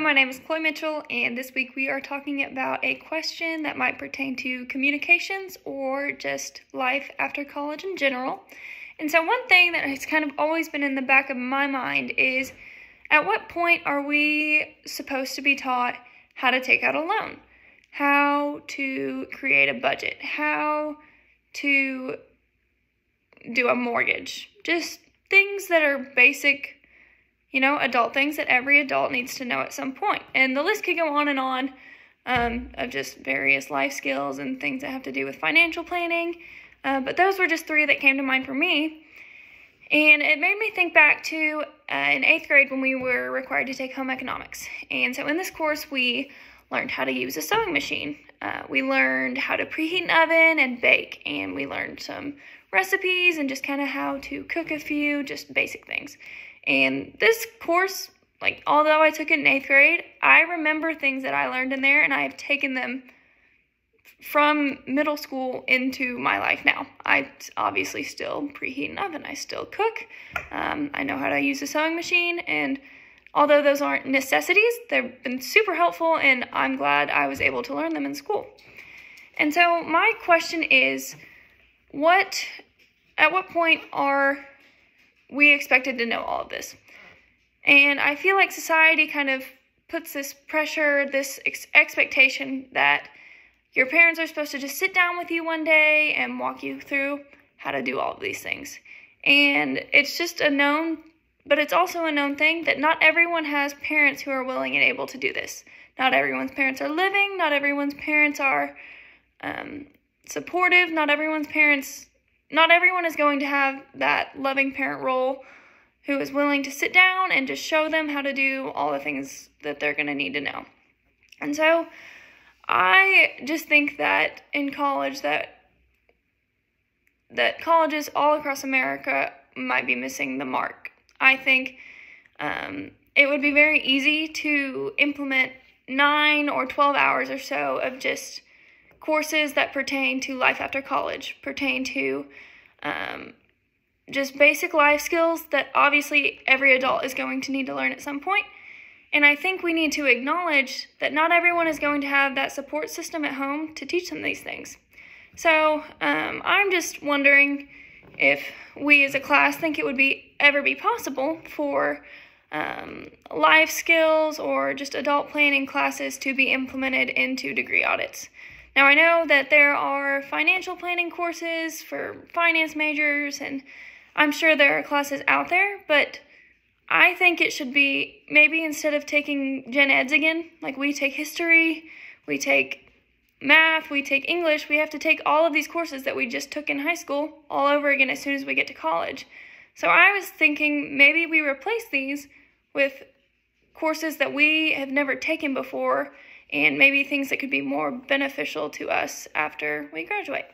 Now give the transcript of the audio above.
My name is Cloie Mitchell, and this week we are talking about a question that might pertain to communications or just life after college in general. And so, one thing that has kind of always been in the back of my mind is at what point are we supposed to be taught how to take out a loan, how to create a budget, how to do a mortgage, just things that are basic you know, adult things that every adult needs to know at some point. And the list could go on and on um, of just various life skills and things that have to do with financial planning. Uh, but those were just three that came to mind for me. And it made me think back to uh, in eighth grade when we were required to take home economics. And so in this course, we learned how to use a sewing machine. Uh, we learned how to preheat an oven and bake. And we learned some recipes and just kind of how to cook a few, just basic things. And this course, like, although I took it in eighth grade, I remember things that I learned in there and I have taken them from middle school into my life now. I obviously still preheat an oven, I still cook, um, I know how to use a sewing machine, and although those aren't necessities, they've been super helpful, and I'm glad I was able to learn them in school. And so, my question is what, at what point are we expected to know all of this. And I feel like society kind of puts this pressure, this ex- expectation that your parents are supposed to just sit down with you one day and walk you through how to do all of these things. And it's just a known, but it's also a known thing that not everyone has parents who are willing and able to do this. Not everyone's parents are living, not everyone's parents are um, supportive, not everyone's parents not everyone is going to have that loving parent role who is willing to sit down and just show them how to do all the things that they're going to need to know. And so I just think that in college that that colleges all across America might be missing the mark. I think um, it would be very easy to implement nine or 12 hours or so of just courses that pertain to life after college, pertain to um, just basic life skills that obviously every adult is going to need to learn at some point. And I think we need to acknowledge that not everyone is going to have that support system at home to teach them these things. So um, I'm just wondering if we as a class think it would be ever be possible for um, life skills or just adult planning classes to be implemented into degree audits. Now, I know that there are financial planning courses for finance majors, and I'm sure there are classes out there, but I think it should be maybe instead of taking gen eds again, like we take history, we take math, we take English, we have to take all of these courses that we just took in high school all over again as soon as we get to college. So I was thinking maybe we replace these with courses that we have never taken before and maybe things that could be more beneficial to us after we graduate.